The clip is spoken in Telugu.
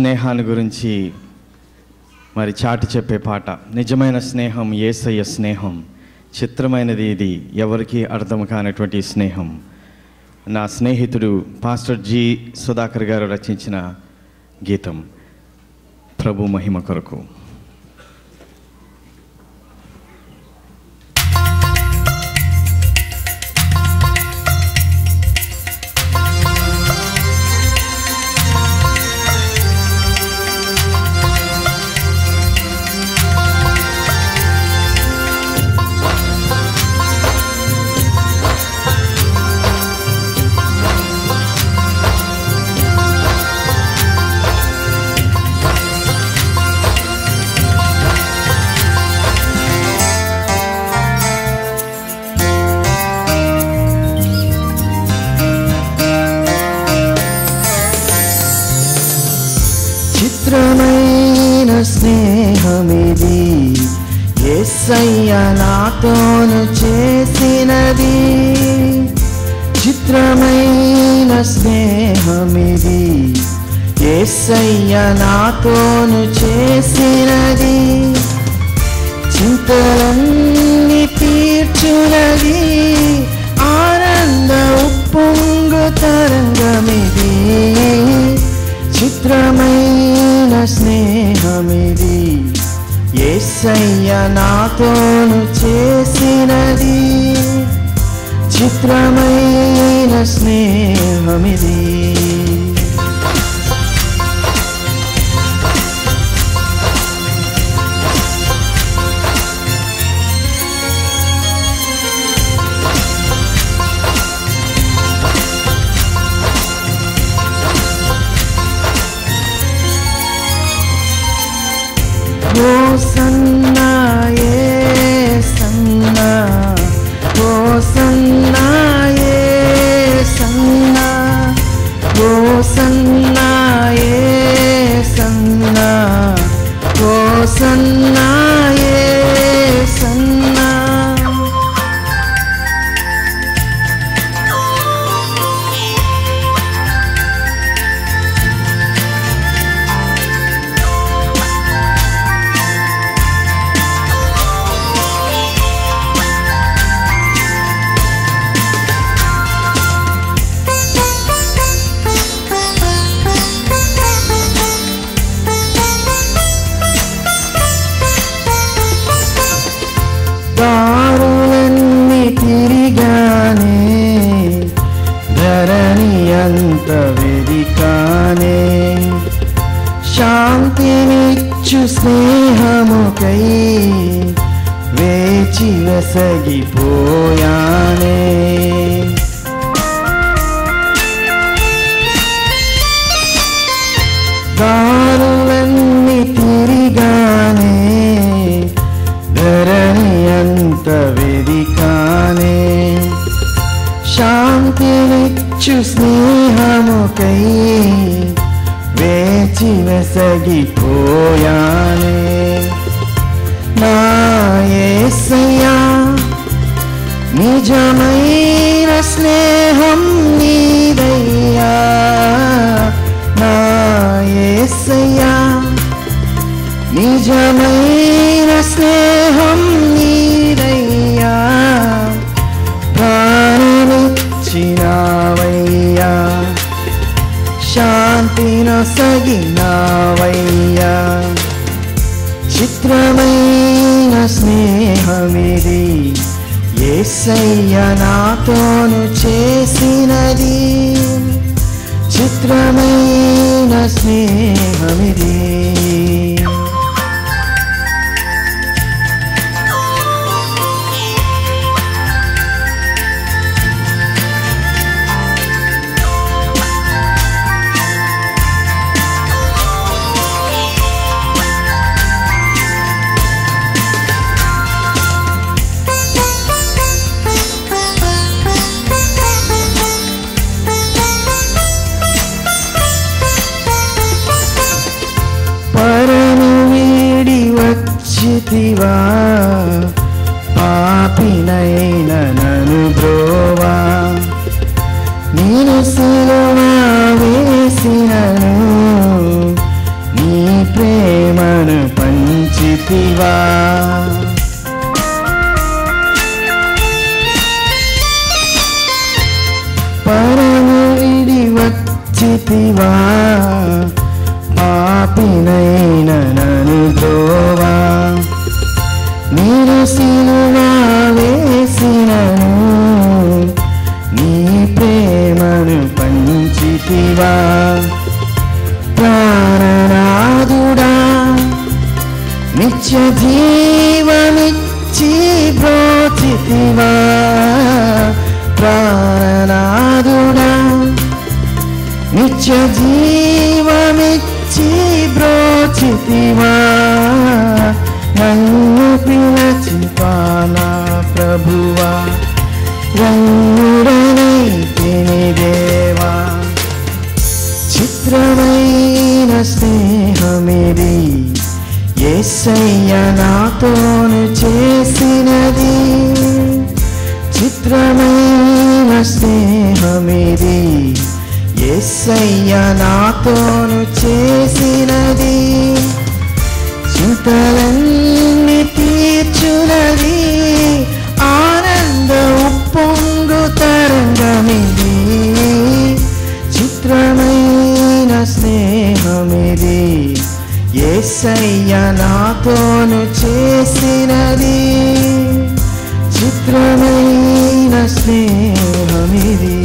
స్నేహాన్ని గురించి మరి చాటి చెప్పే పాట. నిజమైన స్నేహం ఏసయ్య స్నేహం. చిత్రమైనది ఇది. ఎవరికీ అర్థం కానటువంటి స్నేహం. నా స్నేహితుడు పాస్టర్ జి సుధాకర్ గారు రచించిన గీతం ప్రభు మహిమ కొరకు. స్నేహమిది. ఎస్సయ్య నాతోను చేసినది చిత్రమైన స్నేహమిది. ఎస్సయ్య నాతోను చేసినది చింతలన్నీ తీర్చునది. ఆనంద ఉప్పొంగు తరంగమిది. ఎస్సయ్య నాతోను చేసినది చిత్రమైన స్నేహమిది. ah, yeah. पर्यन्तवेदिकाने कई स्नेहमुकै वेचिवसगि पोयाने। శాంతినిచ్చు స్నేహముకై వేచి వెసగిపోయానే నా యేసయ్యా నిజమైన స్నేహం నీదయ్యా నా యేసయ్యా నిజమైన స్నేహం శాంతిను చిత్రమైన స్నేహమిది. ఏసయ్య నాతోను చేసినది. చిత్రమైన స్నేహమిది. వచ్చితివా పరము విడి వచ్చితివా. పాపినైన నను ద్రోవా. మీరు సిలువా వేసినను నీ ప్రేమను పంచితివా. ప్రాణనాదుడా నిత్య జీవమిచ్చి బ్రోచితివా. ప్రాణనాదుడా నిత్య జీవమిచ్చి బ్రోచితివా. నన్ను పిలచి పాలా ప్రభువా. ఏసయ్య నాతోను చేసినది. చిత్రమైన స్నేహమిది. ఏసయ్య నాతోను చేసినది. చింతలన్నీ ఏసయ్య నాతోను చేసినది చిత్రమైన స్నేహమిది.